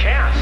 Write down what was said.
chance.